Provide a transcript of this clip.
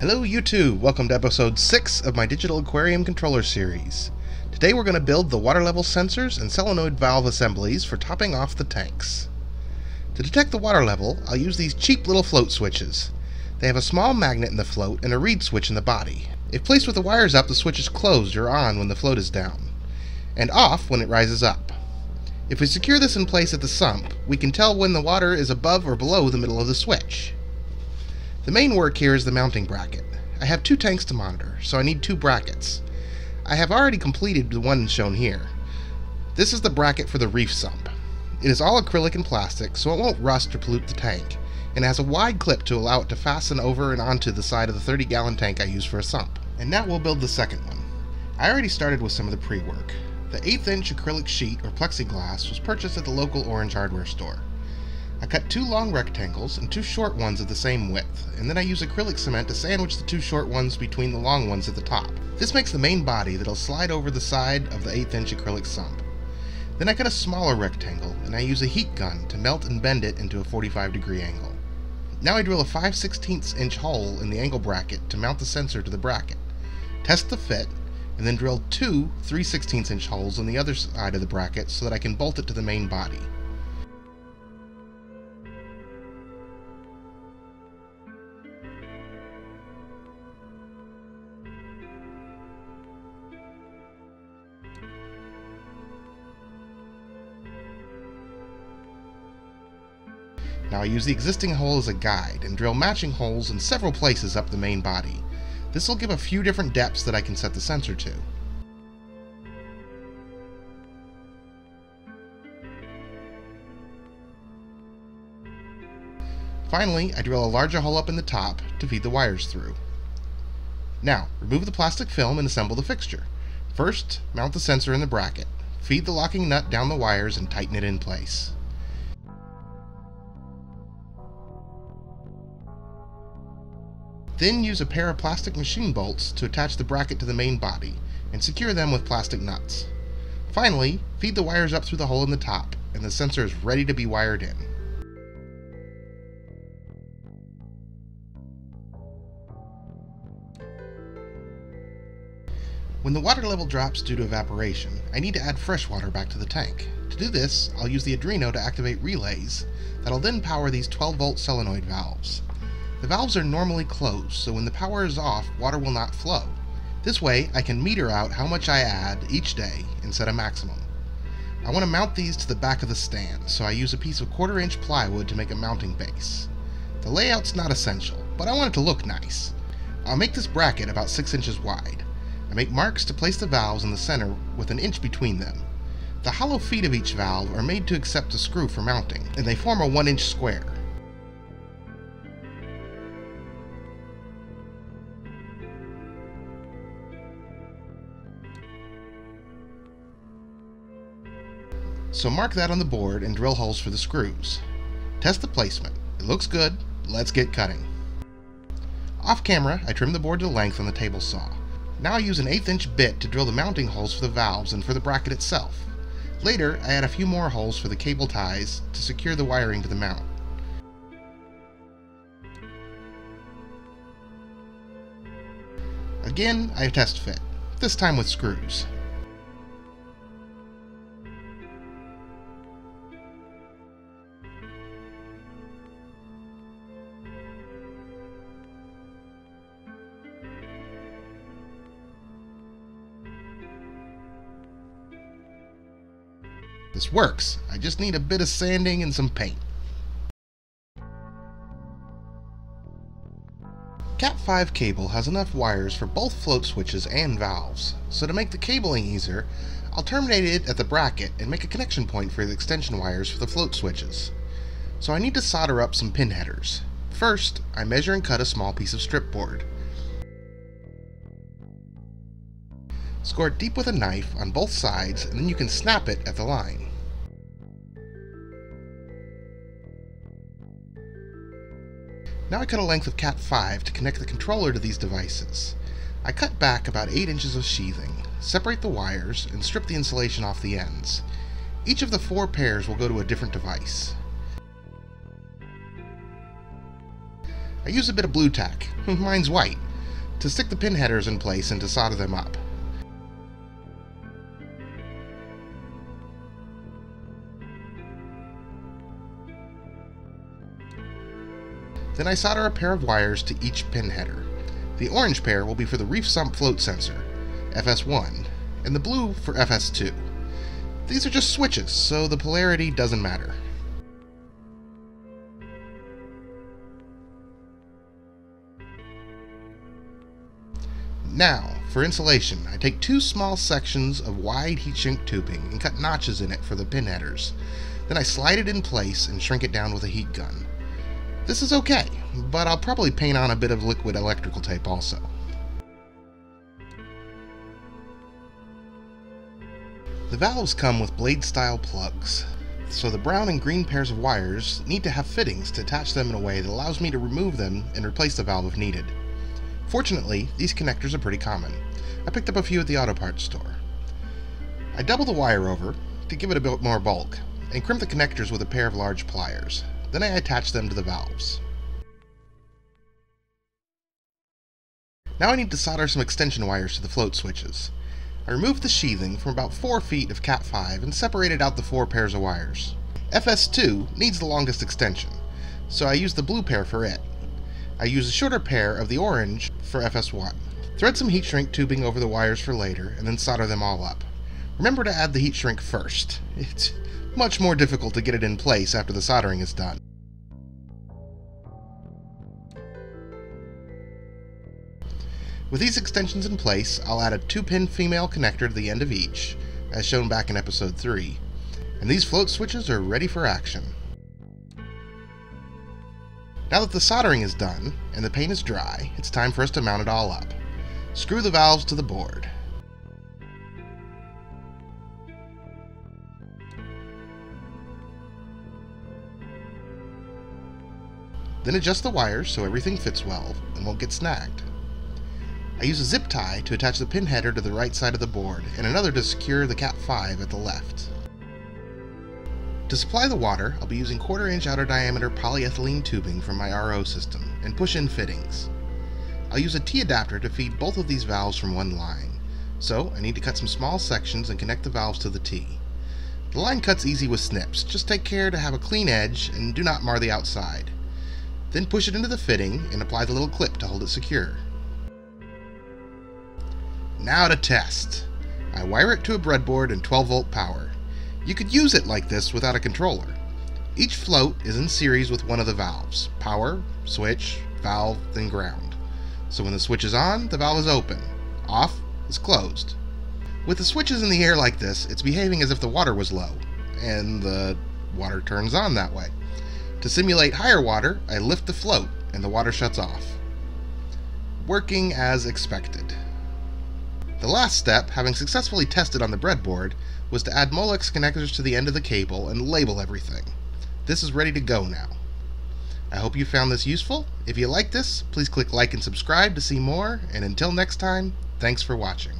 Hello YouTube, welcome to episode 6 of my Digital Aquarium Controller series. Today we're going to build the water level sensors and solenoid valve assemblies for topping off the tanks. To detect the water level, I'll use these cheap little float switches. They have a small magnet in the float and a reed switch in the body. If placed with the wires up, the switch is closed or on when the float is down, and off when it rises up. If we secure this in place at the sump, we can tell when the water is above or below the middle of the switch. The main work here is the mounting bracket. I have two tanks to monitor, so I need two brackets. I have already completed the one shown here. This is the bracket for the reef sump. It is all acrylic and plastic, so it won't rust or pollute the tank, and has a wide clip to allow it to fasten over and onto the side of the 30 gallon tank I use for a sump. And now we'll build the second one. I already started with some of the pre-work. The 8th inch acrylic sheet or plexiglass was purchased at the local Orange hardware store. I cut two long rectangles and two short ones of the same width, and then I use acrylic cement to sandwich the two short ones between the long ones at the top. This makes the main body that'll slide over the side of the 8th inch acrylic sump. Then I cut a smaller rectangle, and I use a heat gun to melt and bend it into a 45 degree angle. Now I drill a 5 16 inch hole in the angle bracket to mount the sensor to the bracket. Test the fit, and then drill two 3 16 inch holes on the other side of the bracket so that I can bolt it to the main body. Now I use the existing hole as a guide and drill matching holes in several places up the main body. This will give a few different depths that I can set the sensor to. Finally, I drill a larger hole up in the top to feed the wires through. Now, remove the plastic film and assemble the fixture. First, mount the sensor in the bracket. Feed the locking nut down the wires and tighten it in place. Then use a pair of plastic machine bolts to attach the bracket to the main body, and secure them with plastic nuts. Finally, feed the wires up through the hole in the top, and the sensor is ready to be wired in. When the water level drops due to evaporation, I need to add fresh water back to the tank. To do this, I'll use the Arduino to activate relays that'll then power these 12 volt solenoid valves. The valves are normally closed, so when the power is off, water will not flow. This way, I can meter out how much I add each day and set a maximum. I want to mount these to the back of the stand, so I use a piece of quarter inch plywood to make a mounting base. The layout's not essential, but I want it to look nice. I'll make this bracket about 6 inches wide. I make marks to place the valves in the center with an inch between them. The hollow feet of each valve are made to accept a screw for mounting, and they form a 1 inch square. So mark that on the board and drill holes for the screws. Test the placement. It looks good. Let's get cutting. Off camera, I trim the board to length on the table saw. Now I use an 8th inch bit to drill the mounting holes for the valves and for the bracket itself. Later, I add a few more holes for the cable ties to secure the wiring to the mount. Again, I test fit, this time with screws. This works. I just need a bit of sanding and some paint. Cat5 cable has enough wires for both float switches and valves, so to make the cabling easier, I'll terminate it at the bracket and make a connection point for the extension wires for the float switches. So I need to solder up some pin headers. First, I measure and cut a small piece of strip board. Score deep with a knife on both sides, and then you can snap it at the line. Now I cut a length of Cat5 to connect the controller to these devices. I cut back about 8 inches of sheathing, separate the wires, and strip the insulation off the ends. Each of the four pairs will go to a different device. I use a bit of blue tack, mine's white, to stick the pin headers in place and to solder them up. Then I solder a pair of wires to each pin header. The orange pair will be for the reef sump float sensor, FS1, and the blue for FS2. These are just switches, so the polarity doesn't matter. Now, for insulation, I take two small sections of wide heat shrink tubing and cut notches in it for the pin headers. Then I slide it in place and shrink it down with a heat gun. This is okay, but I'll probably paint on a bit of liquid electrical tape also. The valves come with blade-style plugs, so the brown and green pairs of wires need to have fittings to attach them in a way that allows me to remove them and replace the valve if needed. Fortunately, these connectors are pretty common. I picked up a few at the auto parts store. I double the wire over to give it a bit more bulk, and crimp the connectors with a pair of large pliers. Then I attach them to the valves. Now I need to solder some extension wires to the float switches. I removed the sheathing from about 4 feet of Cat5 and separated out the four pairs of wires. FS2 needs the longest extension, so I used the blue pair for it. I use a shorter pair of the orange for FS1. Thread some heat shrink tubing over the wires for later, and then solder them all up. Remember to add the heat shrink first. It's much more difficult to get it in place after the soldering is done. With these extensions in place, I'll add a 2-pin female connector to the end of each, as shown back in episode 3, and these float switches are ready for action. Now that the soldering is done, and the paint is dry, it's time for us to mount it all up. Screw the valves to the board. Then adjust the wires so everything fits well and won't get snagged. I use a zip tie to attach the pin header to the right side of the board and another to secure the Cat 5 at the left. To supply the water, I'll be using quarter inch outer diameter polyethylene tubing from my RO system and push-in fittings. I'll use a T-adapter to feed both of these valves from one line, so I need to cut some small sections and connect the valves to the T. The line cuts easy with snips, just take care to have a clean edge and do not mar the outside. Then push it into the fitting and apply the little clip to hold it secure. Now to test. I wire it to a breadboard and 12 volt power. You could use it like this without a controller. Each float is in series with one of the valves, power, switch, valve, then ground. So when the switch is on, the valve is open. Off is closed. With the switches in the air like this, it's behaving as if the water was low, and the water turns on that way. To simulate higher water, I lift the float and the water shuts off. Working as expected. The last step, having successfully tested on the breadboard, was to add Molex connectors to the end of the cable and label everything. This is ready to go now. I hope you found this useful. If you like this, please click like and subscribe to see more, and until next time, thanks for watching.